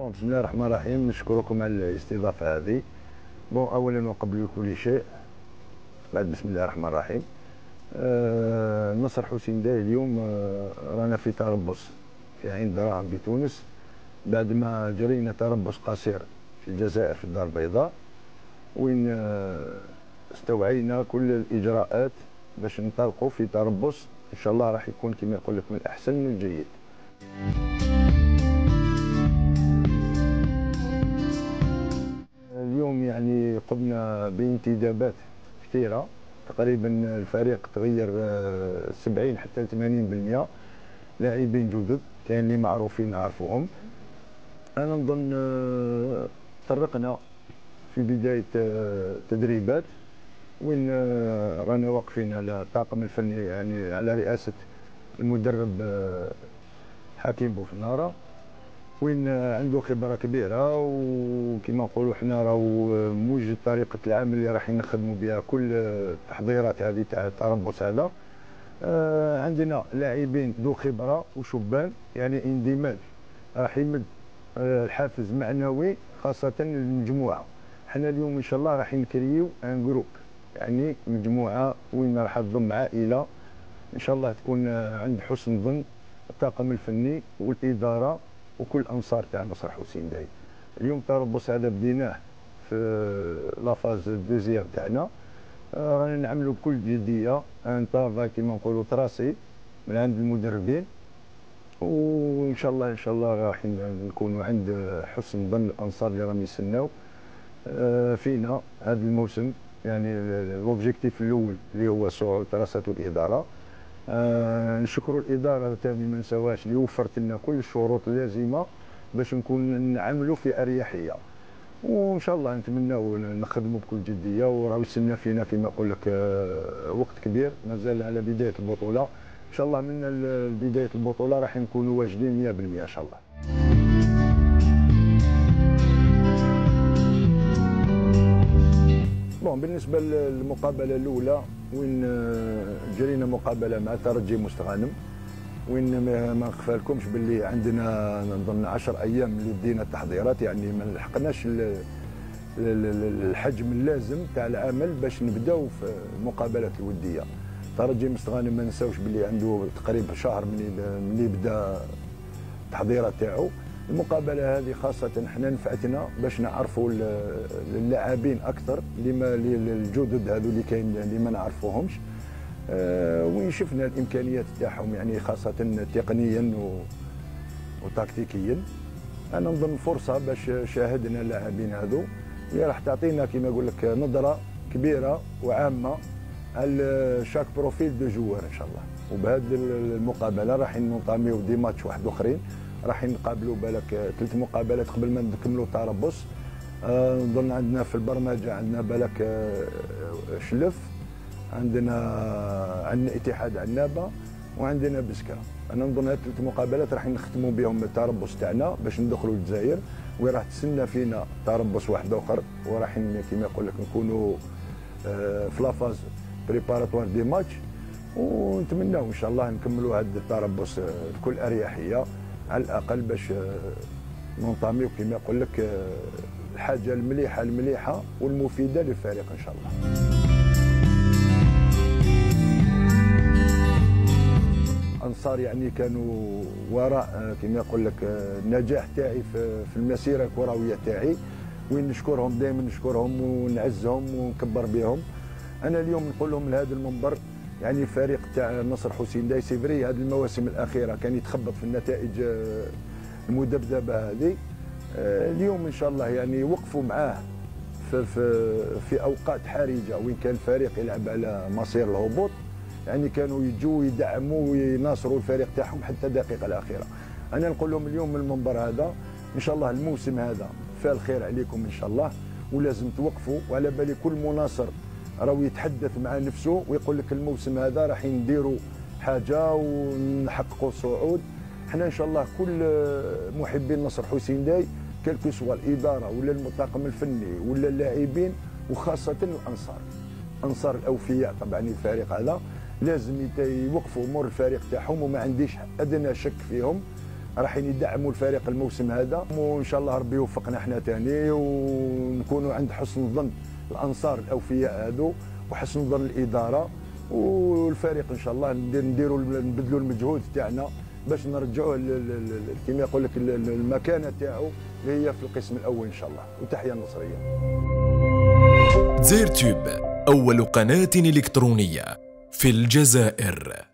bon بسم الله الرحمن الرحيم نشكركم على الاستضافه هذه bon اولا وقبل كل شيء بعد بسم الله الرحمن الرحيم آه نصر حسين داي اليوم آه رانا في تربص في عين دراهم بتونس بعد ما جرينا تربص قصير في الجزائر في الدار البيضاء وين آه استوفينا كل الاجراءات باش ننطلقوا في تربص ان شاء الله راح يكون كما يقول لك من الاحسن من الجيد قمنا بانتدابات كثيرة. تقريبا الفريق تغير 70 آه، حتى 80% لاعبين جدد كاين اللي معروفين نعرفوهم. أنا نظن آه، طرقنا في بداية آه، وين رانا واقفين على الطاقم الفني يعني على رئاسة المدرب حكيم بوفنارة. وين عنده خبرة كبيرة وكما نقولوا حنا راهو موجد طريقة العمل اللي راح نخدموا بها كل التحضيرات هذه تاع التربص هذا. آه عندنا لاعبين ذو خبرة وشبان يعني اندماج راح يمد آه الحافز معنوي خاصة للمجموعه حنا اليوم إن شاء الله راح نكريو un groupe يعني مجموعة وين راح تضم عائلة. إن شاء الله تكون عند حسن ظن الطاقم الفني والإدارة وكل أنصار تاع نصر حسين داي. اليوم التربص هذا بديناه في la phase deuxième تاعنا. آه، رانا نعملوا بكل جدية ان طافا كيما نقولوا tracé من عند المدربين. وإن شاء الله إن شاء الله راح نكونوا عند حسن ظن الأنصار اللي راهم يستناو. آه، فينا هذا الموسم يعني ال objectif الأول اللي هو صعود دراسه الإدارة. آه نشكروا الإدارة تاعي ما نساوهاش اللي وفرت لنا كل الشروط اللازمة باش نكون نعملوا في أريحية. وإن شاء الله نتمناو نخدموا بكل جدية وراه يستنى فينا كما نقول لك آه وقت كبير مازال على بداية البطولة. إن شاء الله من بداية البطولة راح نكونوا واجدين 100% إن شاء الله. بون بالنسبة للمقابلة الأولى وين آه، جرينا مقابلة مع ترجي مستغانم. وين ما نخفى لكمش باللي عندنا نظن 10 أيام اللي بدينا التحضيرات. يعني ما لحقناش الحجم اللازم تاع العمل باش نبداو في المقابلات الودية. ترجي مستغانم ما نساوش باللي عنده تقريبا شهر من اللي بدا التحضيرات تاعو. المقابله هذه خاصة إحنا نفعتنا باش نعرفوا اللاعبين أكثر لما الجدد هذو اللي كاين اللي ما نعرفوهمش. أه وين شفنا الإمكانيات تاعهم يعني خاصة تقنيا وتكتيكيا أنا نظن فرصة باش شاهدنا اللاعبين هذو. اللي راح تعطينا كما نقول لك نظرة كبيرة وعامة على chaque profil de joueur إن شاء الله. وبهذه المقابلة راح ن entamer و des matchs واحد أخرين. راح نقابلوا بالك ثلاث مقابلات قبل ما نكملوا تربص آه، نظن عندنا في البرمجة عندنا بالك آه، شلف عندنا عندنا اتحاد عنابة وعندنا بسكرة. أنا نظن هاد ثلاث مقابلات راح نختموا بهم التربص تاعنا باش ندخلوا للجزائر وراح تسنى فينا تربص واحد آخر وراح كما يقول لك نكونوا آه، في la phase préparatoire des matchs ونتمناو إن شاء الله نكملوا هذا التربص بكل أريحية. على الأقل باش آه، ننطاميو كما يقول لك آه، الحاجة المليحة المليحة والمفيدة للفريق إن شاء الله. أنصار يعني كانوا وراء آه، كما يقول لك النجاح تاعي في المسيرة الكروية تاعي. وين نشكرهم؟ دائما نشكرهم ونعزهم ونكبر بهم. أنا اليوم نقول لهم لهذا المنبر يعني الفريق تاع نصر حسين داي سيفري هذه المواسم الأخيرة كان يتخبط في النتائج آه، المذبذبه هذه. آه، اليوم إن شاء الله يعني وقفوا معاه في في في أوقات حرجة وين كان الفريق يلعب على مصير الهبوط يعني كانوا يجوا يدعموا ويناصروا الفريق تاعهم حتى الدقيقة الأخيرة. أنا نقول لهم اليوم من المنبر هذا إن شاء الله الموسم هذا فيه الخير عليكم إن شاء الله ولازم توقفوا وعلى بالي كل مناصر راهو يتحدث مع نفسه ويقول لك الموسم هذا راح نديروا حاجة ونحققوا صعود. إحنا إن شاء الله كل محبين نصر حسين داي كلكو سوا الإدارة ولا الطاقم الفني ولا اللاعبين وخاصة الأنصار. أنصار الأوفياء طبعا الفريق هذا لازم يوقفوا أمور الفريق تاعهم وما عنديش أدنى شك فيهم. رايحين يدعموا الفريق الموسم هذا وإن شاء الله ربي يوفقنا إحنا ثاني ونكونوا عند حسن ظن الأنصار الأوفياء هذو وحسن ظن الإدارة والفريق إن شاء الله نديروا نبذلوا المجهود تاعنا باش نرجعوه كما يقول لك المكانة تاعو اللي هي في القسم الأول إن شاء الله. وتحية النصريه زير تيوب أول قناة إلكترونية في الجزائر.